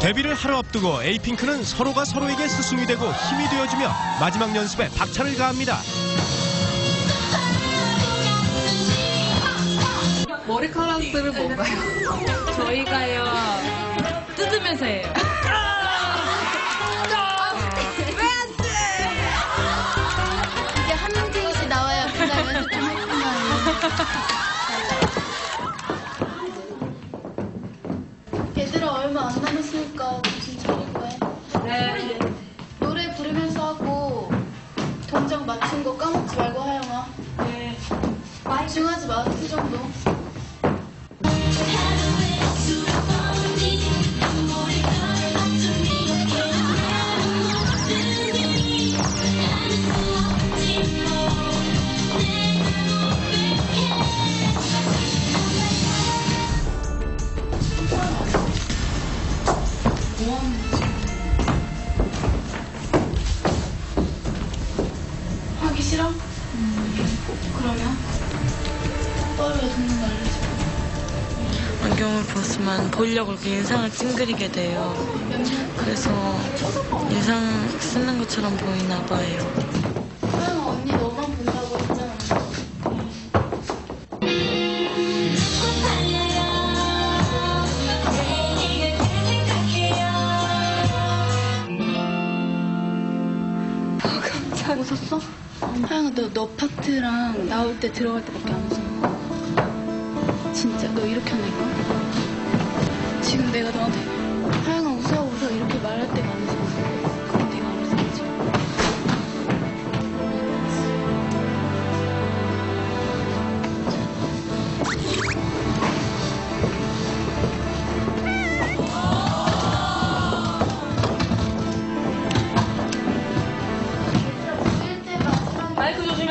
데뷔를 하루 앞두고 에이핑크는 서로가 서로에게 스승이 되고 힘이 되어주며 마지막 연습에 박차를 가합니다. 머리카락들은 뭔가요? 저희가요 뜯으면서 해요. 이제 한 명씩 나와야 그다음 연 얘들아 얼마 안 남았으니까 정신 차리고 해. 네. 노래 부르면서 하고 동작 맞춘 거 까먹지 말고 하영아. 네. 중하지 마. 그 정도. 하기 싫어? 그러면 똑바로 해 듣는 거 알려줘. 안경을 벗으면 보이려고 이렇게 인상을 찡그리게 돼요. 그래서 인상 쓰는 것처럼 보이나 봐요. 깜짝 웃었어? 하영아 너, 너 파트랑 나올 때 들어갈 때밖에 안 웃어 진짜 너 이렇게 하니까? 지금 내가 너한테 하영아 웃어 웃어 이렇게 말할 때가 안 웃어 그럼 네가 알아서 하지 마이크 조심